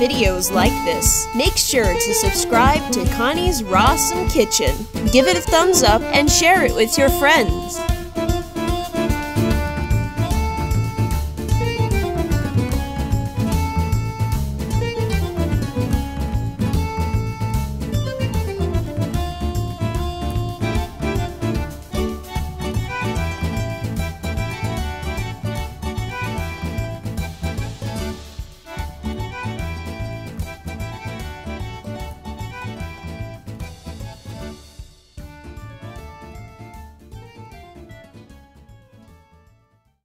videos like this. Make sure to subscribe to Connie's Rawsome Kitchen, give it a thumbs up, and share it with your friends.